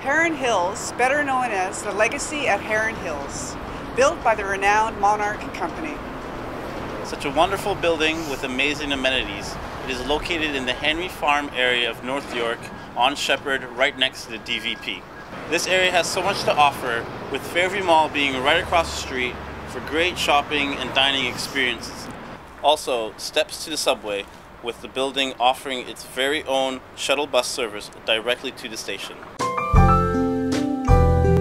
Heron Hills, better known as the Legacy at Heron Hills, built by the renowned Monarch Company. Such a wonderful building with amazing amenities. It is located in the Henry Farm area of North York on Sheppard, right next to the DVP. This area has so much to offer, with Fairview Mall being right across the street for great shopping and dining experiences. Also, steps to the subway, with the building offering its very own shuttle bus service directly to the station.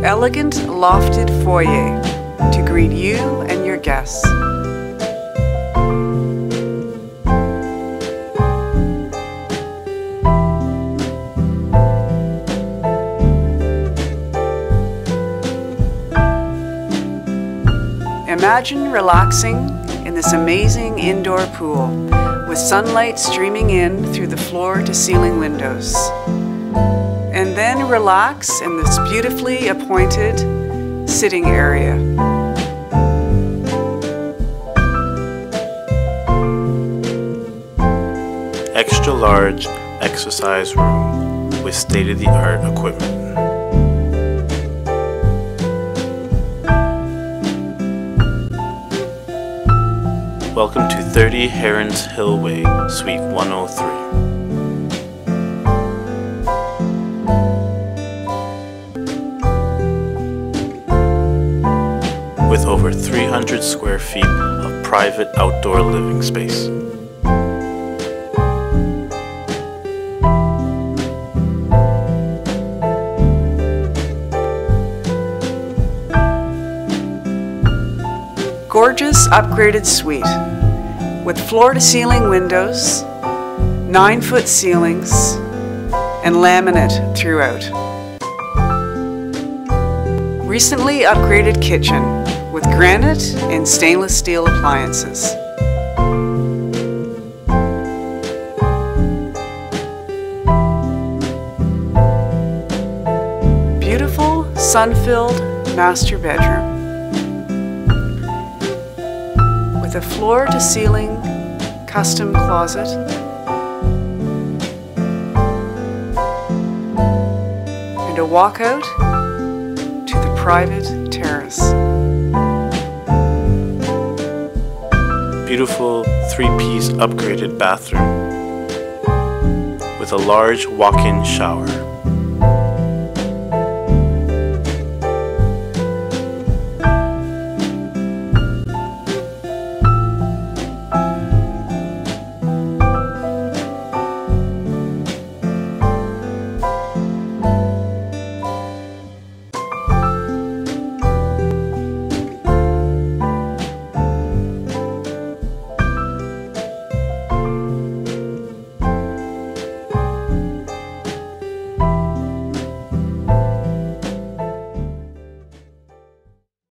Elegant lofted foyer to greet you and your guests. Imagine relaxing in this amazing indoor pool with sunlight streaming in through the floor to ceiling windows. And then relax in this beautifully appointed sitting area. Extra large exercise room with state of the art equipment. Welcome to 30 Heron's Hill Way, Suite 103. Over 300 square feet of private outdoor living space. Gorgeous upgraded suite with floor to ceiling windows, nine foot ceilings, and laminate throughout. Recently upgraded kitchen with granite and stainless steel appliances. Beautiful sun-filled master bedroom. with a floor to ceiling custom closet. And a walkout to the private terrace. Beautiful three-piece upgraded bathroom with a large walk-in shower.